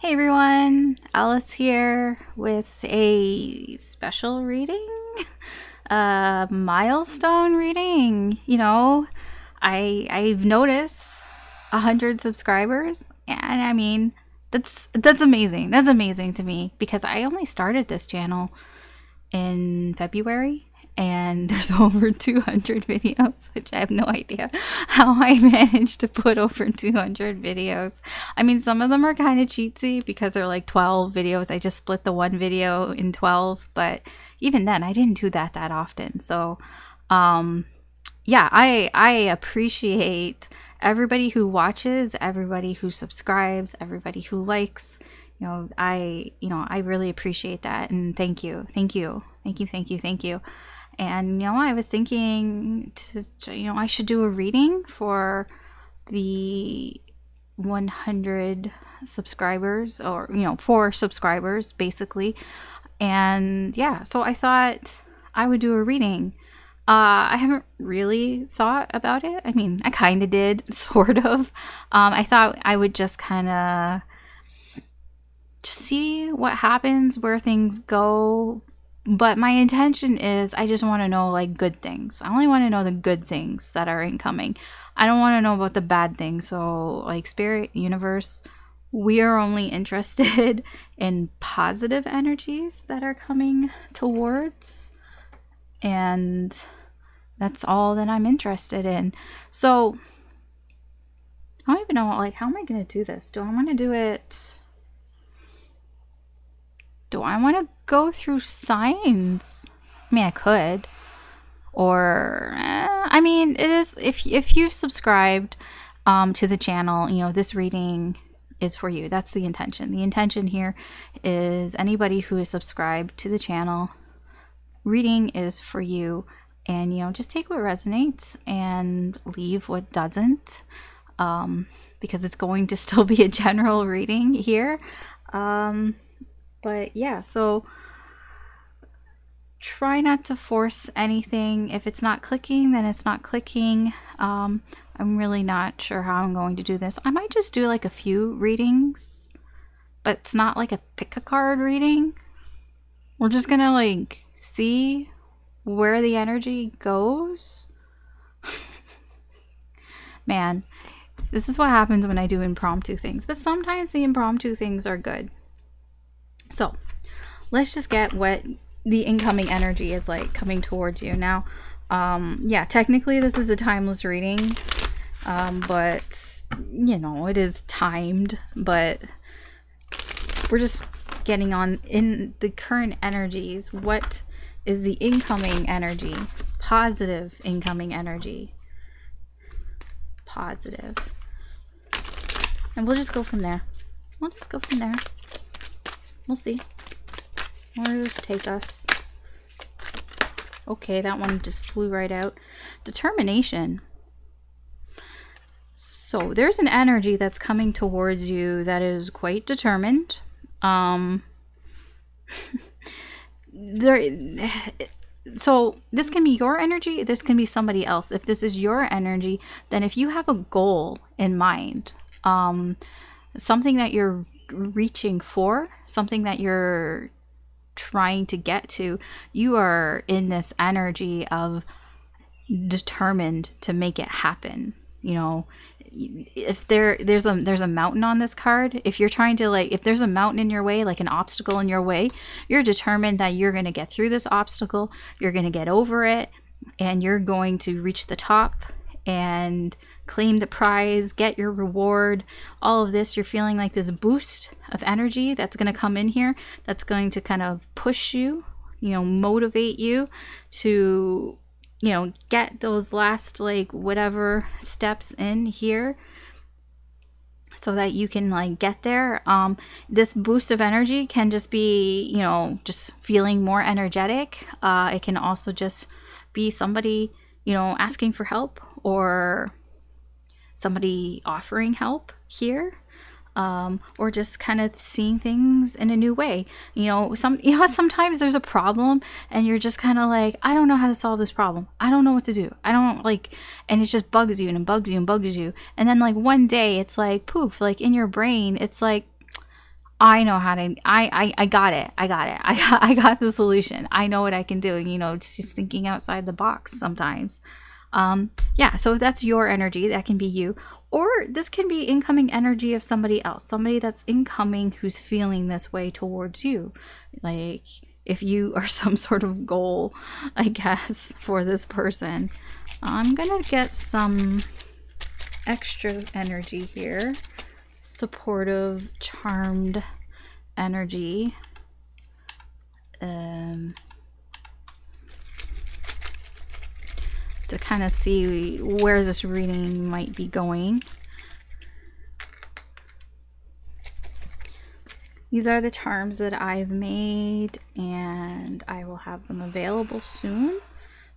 Hey everyone, Alisz here with a special reading, a milestone reading. You know, I I've noticed a hundred subscribers, and I mean that's that's amazing. That's amazing to me because I only started this channel in February and there's over 200 videos, which I have no idea how I managed to put over 200 videos. I mean, some of them are kind of cheatsy because they're like 12 videos. I just split the one video in 12, but even then, I didn't do that that often. So, um, yeah, I I appreciate everybody who watches, everybody who subscribes, everybody who likes. You know, I you know I really appreciate that, and thank you, thank you, thank you, thank you, thank you. And you know, I was thinking to, you know I should do a reading for the 100 subscribers, or you know, four subscribers basically. And yeah, so I thought I would do a reading. Uh, I haven't really thought about it. I mean, I kind of did, sort of. Um, I thought I would just kind of see what happens, where things go, but my intention is I just want to know like good things. I only want to know the good things that are incoming. I don't want to know about the bad things. So, like spirit, universe, we are only interested in positive energies that are coming towards and that's all that I'm interested in. So, I don't even know like how am I going to do this? Do I want to do it do I want to go through signs? I mean, I could. Or, eh, I mean, it is, if, if you've subscribed um, to the channel, you know, this reading is for you. That's the intention. The intention here is anybody who is subscribed to the channel, reading is for you. And, you know, just take what resonates and leave what doesn't. Um, because it's going to still be a general reading here. Um, but yeah, so try not to force anything. If it's not clicking, then it's not clicking. Um, I'm really not sure how I'm going to do this. I might just do like a few readings, but it's not like a pick a card reading. We're just gonna like see where the energy goes. Man, this is what happens when I do impromptu things, but sometimes the impromptu things are good. So let's just get what the incoming energy is like coming towards you. Now, um, yeah, technically this is a timeless reading, um, but you know, it is timed, but we're just getting on in the current energies. What is the incoming energy? Positive incoming energy. Positive. And we'll just go from there. We'll just go from there. We'll see. Where does take us? Okay, that one just flew right out. Determination. So there's an energy that's coming towards you that is quite determined. Um, there, so this can be your energy. This can be somebody else. If this is your energy, then if you have a goal in mind, um, something that you're reaching for, something that you're trying to get to, you are in this energy of determined to make it happen. You know, if there there's a there's a mountain on this card, if you're trying to like if there's a mountain in your way, like an obstacle in your way, you're determined that you're going to get through this obstacle, you're going to get over it, and you're going to reach the top and claim the prize, get your reward, all of this, you're feeling like this boost of energy that's going to come in here that's going to kind of push you, you know, motivate you to, you know, get those last like whatever steps in here so that you can like get there. Um this boost of energy can just be you know just feeling more energetic. Uh it can also just be somebody you know asking for help or somebody offering help here um, or just kind of seeing things in a new way. You know, some you know sometimes there's a problem and you're just kind of like, I don't know how to solve this problem. I don't know what to do. I don't like, and it just bugs you and bugs you and bugs you. And then like one day it's like poof, like in your brain, it's like, I know how to I, I I got it. I got it. I got I got the solution. I know what I can do. You know, it's just thinking outside the box sometimes. Um yeah, so that's your energy, that can be you. Or this can be incoming energy of somebody else, somebody that's incoming who's feeling this way towards you. Like if you are some sort of goal, I guess, for this person. I'm gonna get some extra energy here supportive, charmed energy. Um, to kind of see where this reading might be going. These are the charms that I've made and I will have them available soon.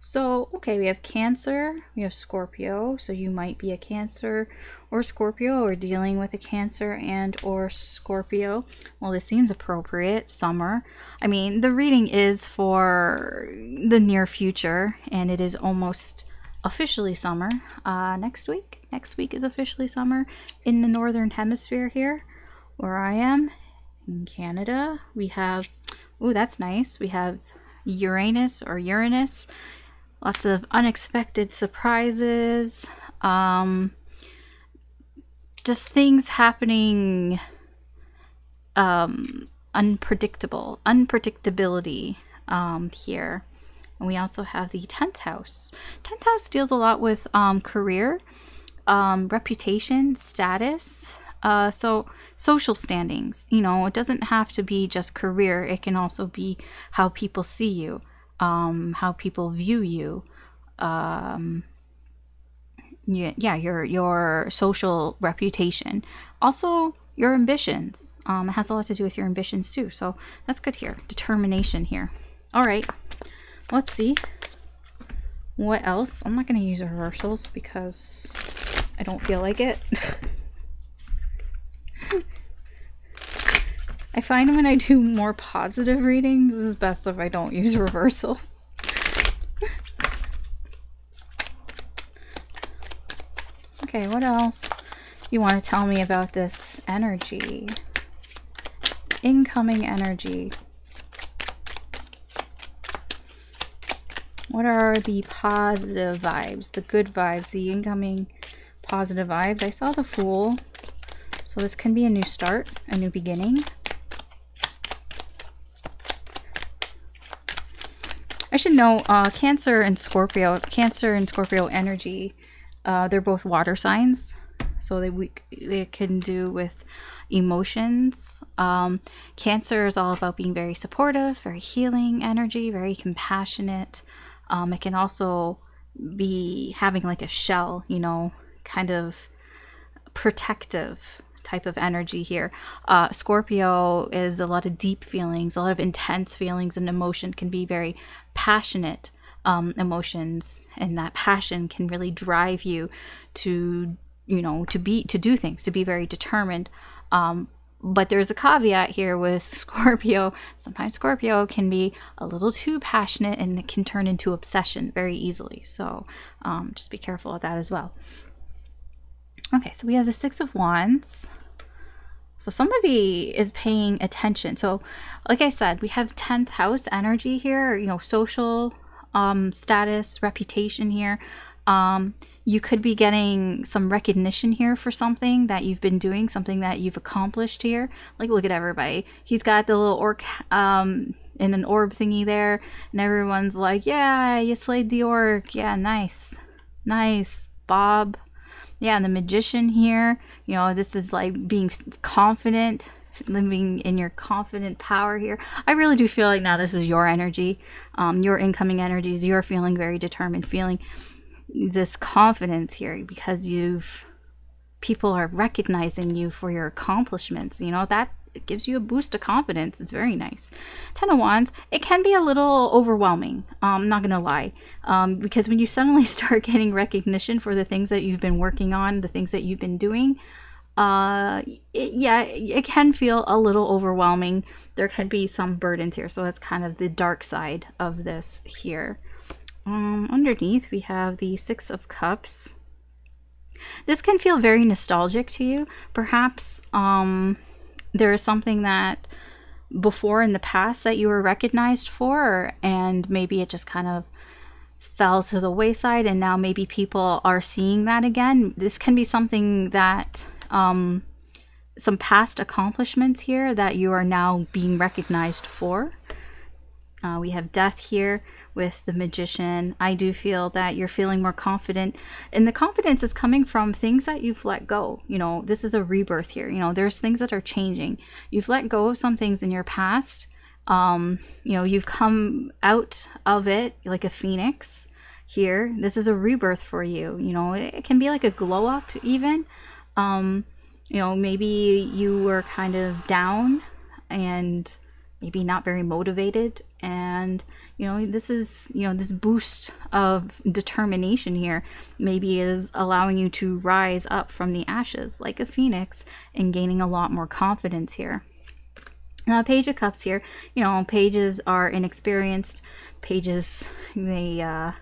So, okay, we have Cancer, we have Scorpio, so you might be a Cancer or Scorpio or dealing with a Cancer and or Scorpio. Well, this seems appropriate, summer. I mean, the reading is for the near future and it is almost officially summer. Uh, next week, next week is officially summer in the northern hemisphere here where I am in Canada. We have, oh, that's nice. We have Uranus or Uranus lots of unexpected surprises, um, just things happening um, unpredictable, unpredictability um, here. And we also have the 10th house. 10th house deals a lot with um, career, um, reputation, status, uh, so social standings. You know, it doesn't have to be just career, it can also be how people see you um, how people view you, um, yeah, yeah, your your social reputation, also your ambitions. Um, it has a lot to do with your ambitions too. So that's good here. Determination here. All right, let's see what else. I'm not going to use reversals because I don't feel like it. I find when I do more positive readings, it's best if I don't use reversals. okay, what else you want to tell me about this energy? Incoming energy. What are the positive vibes, the good vibes, the incoming positive vibes? I saw the Fool. So this can be a new start, a new beginning. I should know uh, Cancer and Scorpio, Cancer and Scorpio energy, uh, they're both water signs. So they, we, they can do with emotions. Um, cancer is all about being very supportive, very healing energy, very compassionate. Um, it can also be having like a shell, you know, kind of protective type of energy here. Uh, Scorpio is a lot of deep feelings, a lot of intense feelings, and emotion can be very passionate um, emotions, and that passion can really drive you to, you know, to be to do things, to be very determined. Um, but there's a caveat here with Scorpio. Sometimes Scorpio can be a little too passionate and it can turn into obsession very easily. So um, just be careful of that as well. Okay, so we have the Six of Wands. So somebody is paying attention. So, like I said, we have 10th house energy here, you know, social um, status, reputation here. Um, you could be getting some recognition here for something that you've been doing, something that you've accomplished here. Like, look at everybody. He's got the little orc um, in an orb thingy there, and everyone's like, yeah, you slayed the orc. Yeah, nice. Nice, Bob yeah, the magician here, you know, this is like being confident, living in your confident power here. I really do feel like now this is your energy, um, your incoming energies. You're feeling very determined, feeling this confidence here because you've people are recognizing you for your accomplishments. You know that it gives you a boost of confidence. It's very nice. Ten of Wands, it can be a little overwhelming. I'm um, not gonna lie, um, because when you suddenly start getting recognition for the things that you've been working on, the things that you've been doing, uh, it, yeah, it can feel a little overwhelming. There can be some burdens here, so that's kind of the dark side of this here. Um, underneath, we have the Six of Cups. This can feel very nostalgic to you. Perhaps, um, there is something that before in the past that you were recognized for, and maybe it just kind of fell to the wayside, and now maybe people are seeing that again. This can be something that, um, some past accomplishments here that you are now being recognized for. Uh, we have death here with the magician. I do feel that you're feeling more confident, and the confidence is coming from things that you've let go. You know, this is a rebirth here. You know, there's things that are changing. You've let go of some things in your past. Um, you know, you've come out of it like a phoenix here. This is a rebirth for you. You know, it can be like a glow up, even. Um, you know, maybe you were kind of down and maybe not very motivated and you know this is you know this boost of determination here maybe is allowing you to rise up from the ashes like a phoenix and gaining a lot more confidence here. Now page of cups here you know pages are inexperienced. Pages they uh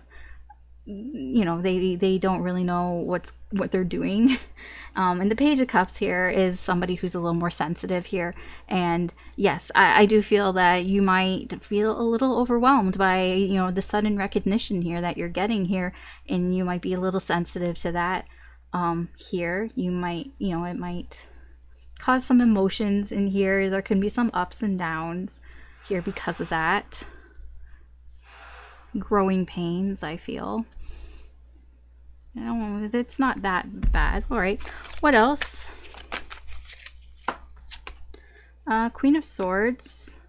you know they they don't really know what's what they're doing. Um, and the page of cups here is somebody who's a little more sensitive here. And yes I, I do feel that you might feel a little overwhelmed by you know the sudden recognition here that you're getting here and you might be a little sensitive to that um, here. You might you know it might cause some emotions in here. There can be some ups and downs here because of that growing pains, I feel. No, it's not that bad. All right. What else? Uh, Queen of Swords.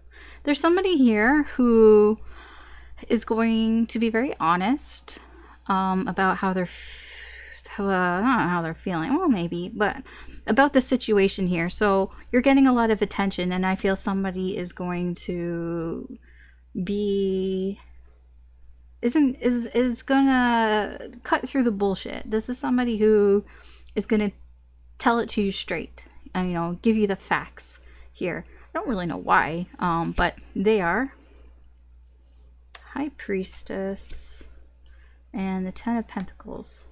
There's somebody here who is going to be very honest um, about how they're, how, uh, not how they're feeling. Well, maybe, but about the situation here. So you're getting a lot of attention, and I feel somebody is going to be isn't is is gonna cut through the bullshit. This is somebody who is gonna tell it to you straight and you know give you the facts here. I don't really know why, um, but they are High Priestess and the Ten of Pentacles.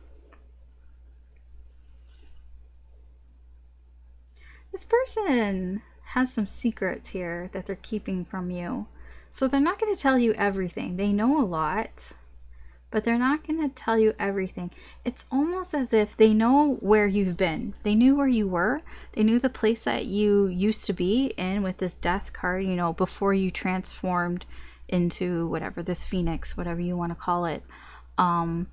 This person has some secrets here that they're keeping from you. So they're not going to tell you everything. They know a lot, but they're not going to tell you everything. It's almost as if they know where you've been. They knew where you were. They knew the place that you used to be in with this death card, you know, before you transformed into whatever, this phoenix, whatever you want to call it. Um,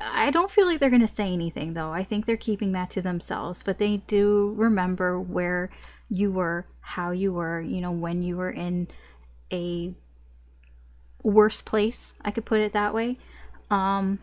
I don't feel like they're going to say anything though. I think they're keeping that to themselves, but they do remember where you were, how you were, you know, when you were in a worse place. I could put it that way. Um,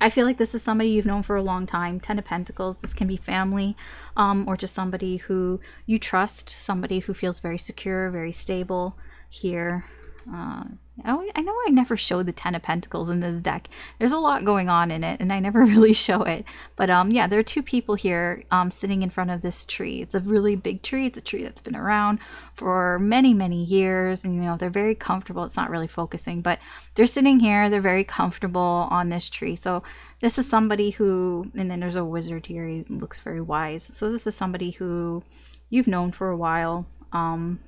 I feel like this is somebody you've known for a long time. Ten of Pentacles. This can be family, um, or just somebody who you trust, somebody who feels very secure, very stable here. Uh, Oh, I know I never showed the Ten of Pentacles in this deck. There's a lot going on in it, and I never really show it. But um, yeah, there are two people here um, sitting in front of this tree. It's a really big tree. It's a tree that's been around for many, many years, and you know they're very comfortable. It's not really focusing, but they're sitting here. They're very comfortable on this tree. So this is somebody who, and then there's a wizard here. He looks very wise. So this is somebody who you've known for a while, um,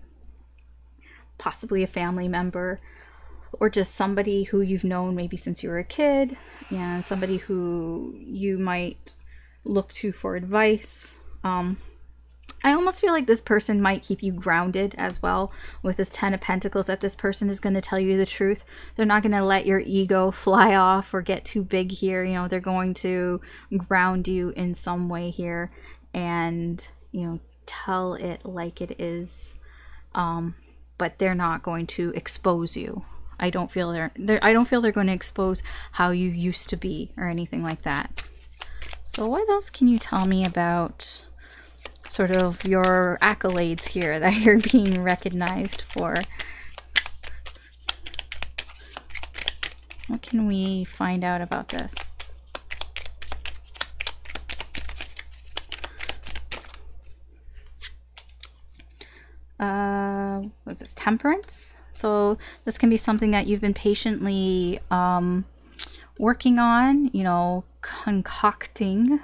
possibly a family member or just somebody who you've known maybe since you were a kid and somebody who you might look to for advice. Um, I almost feel like this person might keep you grounded as well with this 10 of Pentacles, that this person is going to tell you the truth. They're not going to let your ego fly off or get too big here. You know, they're going to ground you in some way here and, you know, tell it like it is. Um, but they're not going to expose you I don't feel they're, they're I don't feel they're going to expose how you used to be or anything like that. So what else can you tell me about sort of your accolades here that you're being recognized for? What can we find out about this? Uh, what's this? Temperance? So this can be something that you've been patiently um, working on, you know, concocting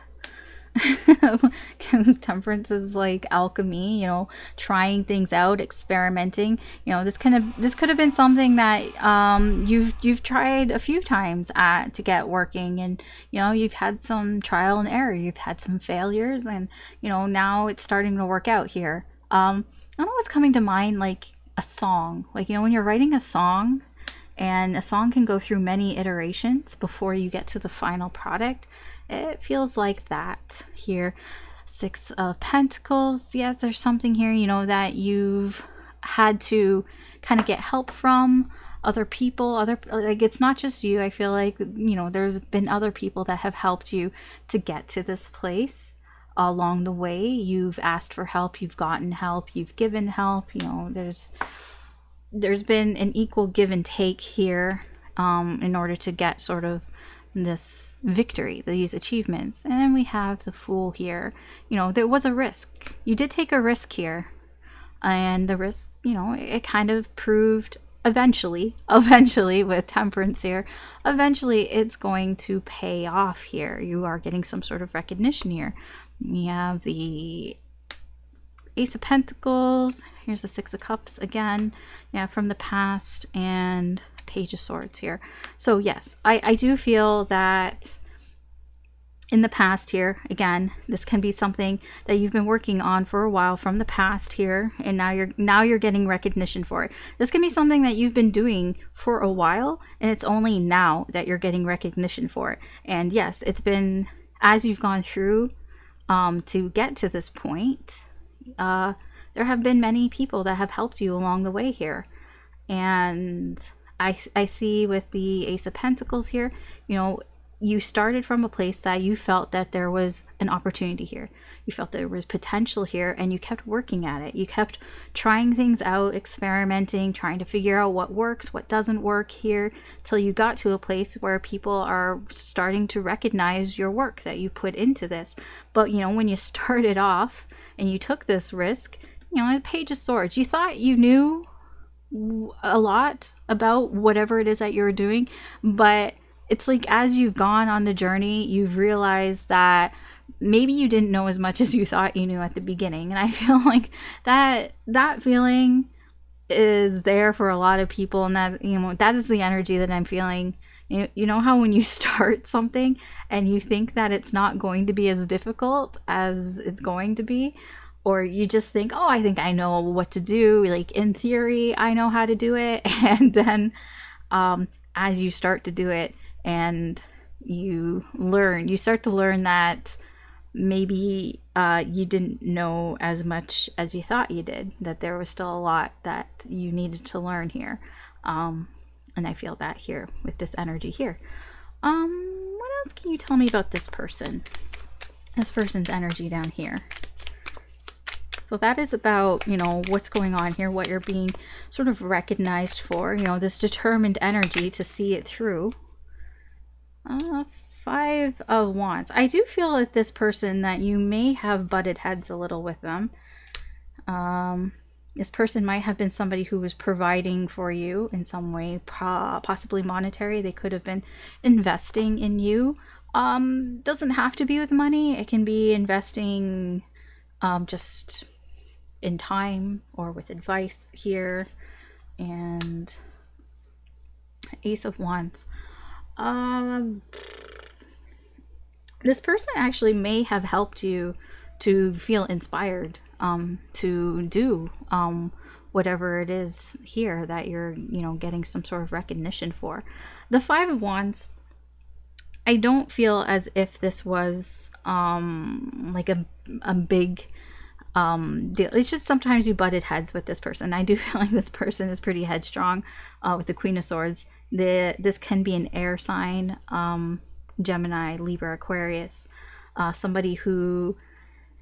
temperance is like alchemy, you know, trying things out, experimenting. You know, this kind of this could have been something that um, you've you've tried a few times at to get working, and you know you've had some trial and error, you've had some failures, and you know now it's starting to work out here. Um, Know what's coming to mind, like a song, like you know when you're writing a song and a song can go through many iterations before you get to the final product. It feels like that here. Six of Pentacles. Yes, there's something here, you know, that you've had to kind of get help from other people other like it's not just you i feel like you know there's been other people that have helped you to get to this place along the way you've asked for help you've gotten help you've given help you know there's there's been an equal give and take here um, in order to get sort of this victory, these achievements. And then we have the Fool here. You know, there was a risk. You did take a risk here. And the risk, you know, it kind of proved eventually, eventually with Temperance here, eventually it's going to pay off here. You are getting some sort of recognition here. We have the Ace of Pentacles. Here's the Six of Cups again. Yeah, from the past. And Page of Swords here. So yes, I, I do feel that in the past here, again, this can be something that you've been working on for a while from the past here, and now you're now you're getting recognition for it. This can be something that you've been doing for a while, and it's only now that you're getting recognition for it. And yes, it's been as you've gone through um, to get to this point, uh, there have been many people that have helped you along the way here. And I, I see with the Ace of Pentacles here, you know, you started from a place that you felt that there was an opportunity here. You felt there was potential here and you kept working at it. You kept trying things out, experimenting, trying to figure out what works, what doesn't work here, till you got to a place where people are starting to recognize your work that you put into this. But, you know, when you started off and you took this risk, you know, the Page of Swords, you thought you knew a lot about whatever it is that you're doing, but it's like as you've gone on the journey, you've realized that maybe you didn't know as much as you thought you knew at the beginning. And I feel like that that feeling is there for a lot of people and that you know that is the energy that I'm feeling. You, you know how when you start something and you think that it's not going to be as difficult as it's going to be or you just think, oh, I think I know what to do. Like in theory, I know how to do it. And then um, as you start to do it and you learn, you start to learn that maybe uh, you didn't know as much as you thought you did, that there was still a lot that you needed to learn here. Um, and I feel that here with this energy here. Um, what else can you tell me about this person? This person's energy down here. So that is about, you know, what's going on here, what you're being sort of recognized for, you know, this determined energy to see it through. Uh, five of Wands. I do feel that this person that you may have butted heads a little with them. Um, this person might have been somebody who was providing for you in some way, possibly monetary. They could have been investing in you. Um, doesn't have to be with money. It can be investing um, just in time or with advice here. And Ace of Wands. Um, this person actually may have helped you to feel inspired um, to do um, whatever it is here that you're, you know, getting some sort of recognition for. The Five of Wands, I don't feel as if this was um, like a, a big um deal. It's just sometimes you butted heads with this person. I do feel like this person is pretty headstrong uh, with the Queen of Swords. The this can be an air sign, um, Gemini, Libra, Aquarius, uh, somebody who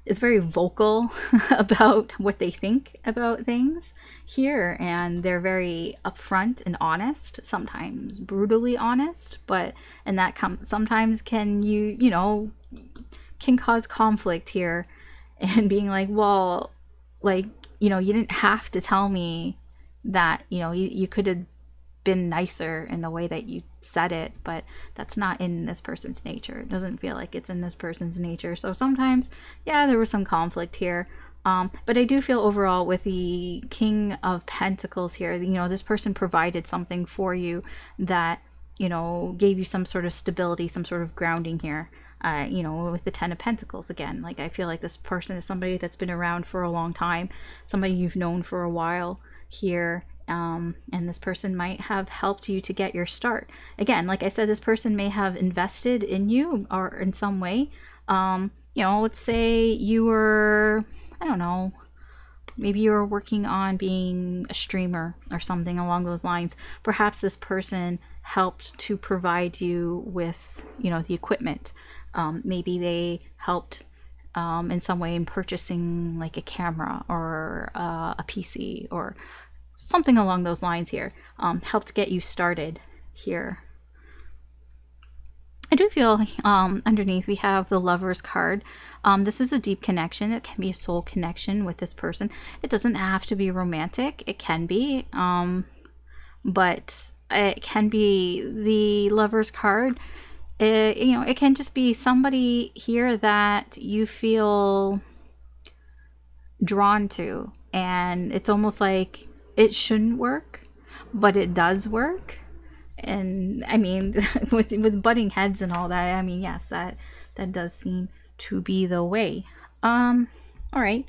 is very vocal about what they think about things here, and they're very upfront and honest. Sometimes brutally honest, but and that com- sometimes can you you know can cause conflict here and being like, well, like, you know, you didn't have to tell me that, you know, you, you could have been nicer in the way that you said it, but that's not in this person's nature. It doesn't feel like it's in this person's nature. So sometimes, yeah, there was some conflict here. Um, but I do feel overall with the King of Pentacles here, you know, this person provided something for you that, you know, gave you some sort of stability, some sort of grounding here. Uh, you know, with the Ten of Pentacles again. Like, I feel like this person is somebody that's been around for a long time, somebody you've known for a while here. Um, and this person might have helped you to get your start. Again, like I said, this person may have invested in you or in some way. Um, you know, let's say you were I don't know, maybe you were working on being a streamer or something along those lines. Perhaps this person helped to provide you with, you know, the equipment. Um, maybe they helped um, in some way in purchasing like a camera or uh, a PC or something along those lines here. Um, helped get you started here I do feel um, underneath we have the lover's card. Um, this is a deep connection. It can be a soul connection with this person. It doesn't have to be romantic. It can be, um, but it can be the lover's card. It, you know, it can just be somebody here that you feel drawn to, and it's almost like it shouldn't work, but it does work and I mean, with with butting heads and all that, I mean, yes, that that does seem to be the way. Um, all right.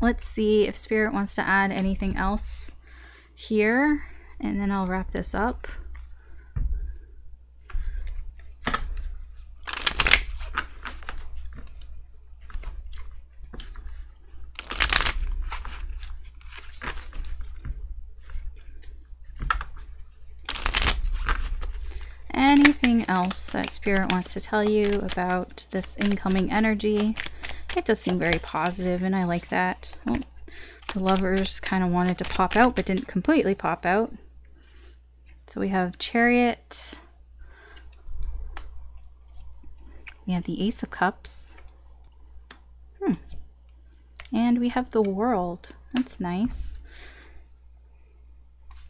Let's see if Spirit wants to add anything else here, and then I'll wrap this up. anything else that Spirit wants to tell you about this incoming energy. It does seem very positive, and I like that. The lovers kind of wanted to pop out, but didn't completely pop out. So we have Chariot. We have the Ace of Cups. Hmm. And we have the World. That's nice.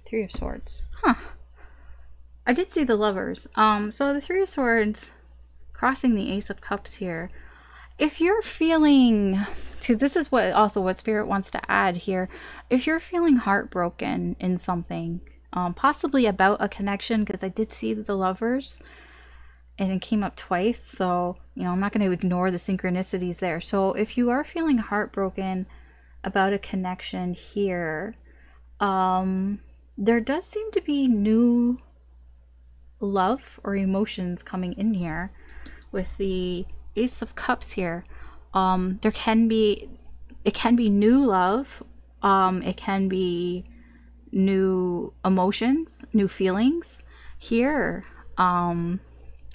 Three of Swords. Huh. I did see the lovers. Um, so the Three of Swords crossing the Ace of Cups here. If you're feeling, this is what also what Spirit wants to add here. If you're feeling heartbroken in something, um, possibly about a connection, because I did see the lovers and it came up twice. So, you know, I'm not going to ignore the synchronicities there. So if you are feeling heartbroken about a connection here, um, there does seem to be new love or emotions coming in here with the ace of cups here. Um there can be it can be new love. Um it can be new emotions new feelings. Here um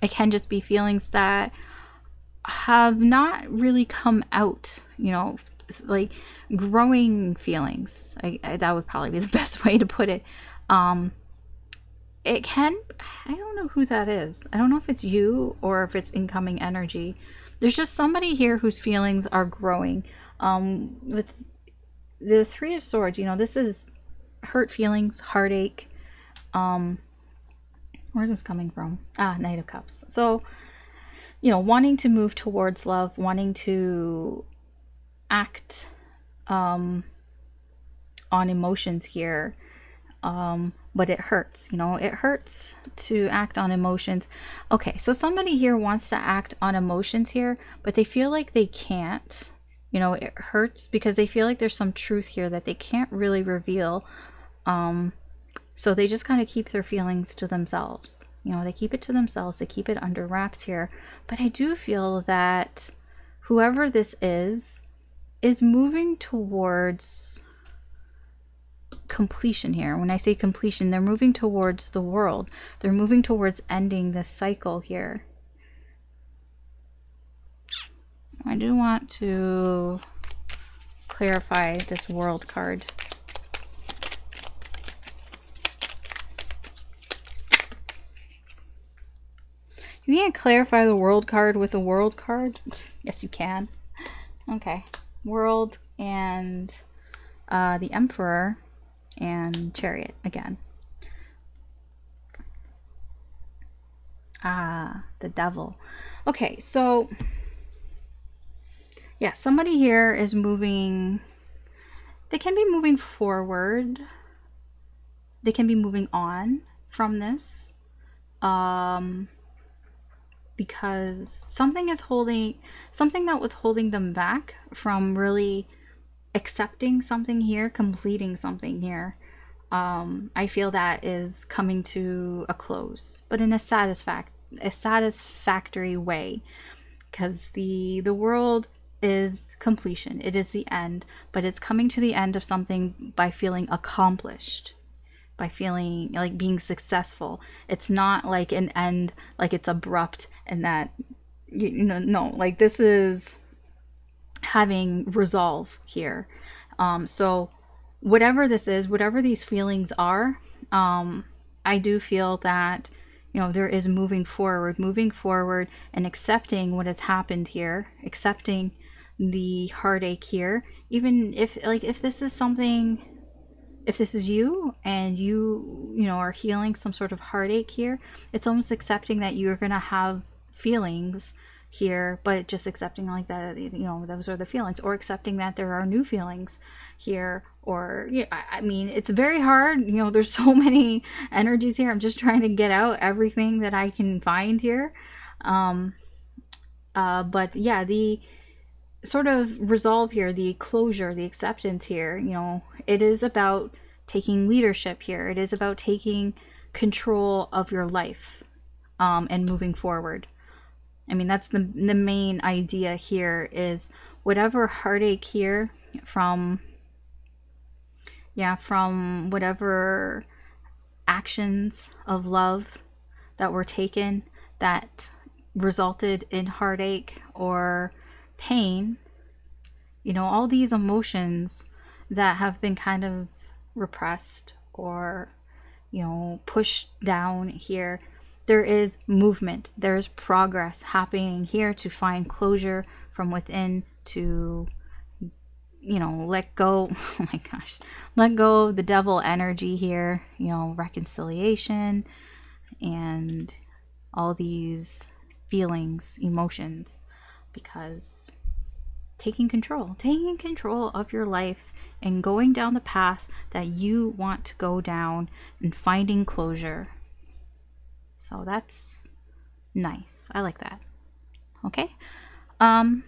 it can just be feelings that have not really come out you know like growing feelings. I, I, that would probably be the best way to put it. Um it can i don't know who that is. I don't know if it's you or if it's incoming energy. There's just somebody here whose feelings are growing. Um with the three of swords you know this is hurt feelings heartache. Um where's this coming from? Ah knight of cups. So you know wanting to move towards love wanting to act um on emotions here. Um but it hurts you know? It hurts to act on emotions. Okay so somebody here wants to act on emotions here but they feel like they can't you know? It hurts because they feel like there's some truth here that they can't really reveal um so they just kind of keep their feelings to themselves. You know they keep it to themselves they keep it under wraps here. But i do feel that whoever this is is moving towards completion here. When I say completion, they're moving towards the world. They're moving towards ending this cycle here. I do want to clarify this world card. You can't clarify the world card with a world card? yes, you can. Okay. World and uh, the Emperor and chariot again. Ah, the devil. Okay, so yeah, somebody here is moving. They can be moving forward. They can be moving on from this. Um, because something is holding something that was holding them back from really accepting something here, completing something here. Um, I feel that is coming to a close, but in a satisfac a satisfactory way, because the the world is completion. It is the end, but it's coming to the end of something by feeling accomplished by feeling like being successful. It's not like an end, like it's abrupt and that, you know, no, like this is having resolve here. Um, so, whatever this is, whatever these feelings are, um, I do feel that, you know, there is moving forward, moving forward and accepting what has happened here, accepting the heartache here, even if, like, if this is something if this is you and you you know are healing some sort of heartache here it's almost accepting that you're gonna have feelings here but just accepting like that you know those are the feelings or accepting that there are new feelings here or yeah I, I mean it's very hard you know there's so many energies here i'm just trying to get out everything that i can find here um uh but yeah the sort of resolve here, the closure, the acceptance here, you know, it is about taking leadership here. It is about taking control of your life um, and moving forward. I mean, that's the, the main idea here is whatever heartache here from, yeah, from whatever actions of love that were taken that resulted in heartache or pain, you know, all these emotions that have been kind of repressed or, you know, pushed down here, there is movement, there's progress happening here to find closure from within to you know, let go. Oh my gosh, let go the devil energy here, you know, reconciliation and all these feelings, emotions because taking control, taking control of your life and going down the path that you want to go down and finding closure. So that's nice. I like that. Okay. Um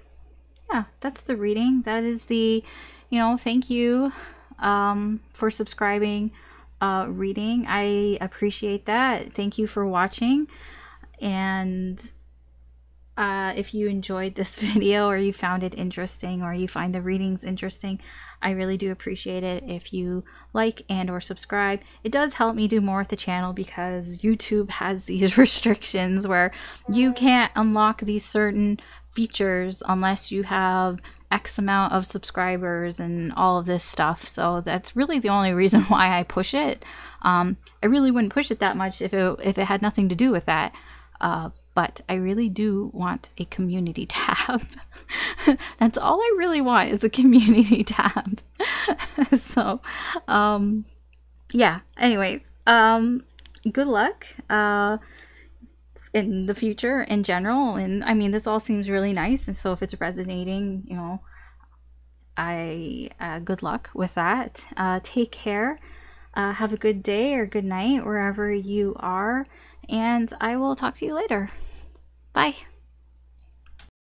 yeah, that's the reading. That is the, you know, thank you um for subscribing uh reading. I appreciate that. Thank you for watching and uh, if you enjoyed this video or you found it interesting or you find the readings interesting i really do appreciate it if you like and or subscribe. It does help me do more with the channel because youtube has these restrictions where you can't unlock these certain features unless you have x amount of subscribers and all of this stuff. So that's really the only reason why i push it. Um, i really wouldn't push it that much if it, if it had nothing to do with that. Uh, but I really do want a community tab. That's all I really want is a community tab. so, um, yeah, anyways, um, good luck, uh, in the future in general. And I mean, this all seems really nice. And so if it's resonating, you know, I, uh, good luck with that. Uh, take care. Uh, have a good day or good night wherever you are and I will talk to you later. Bye.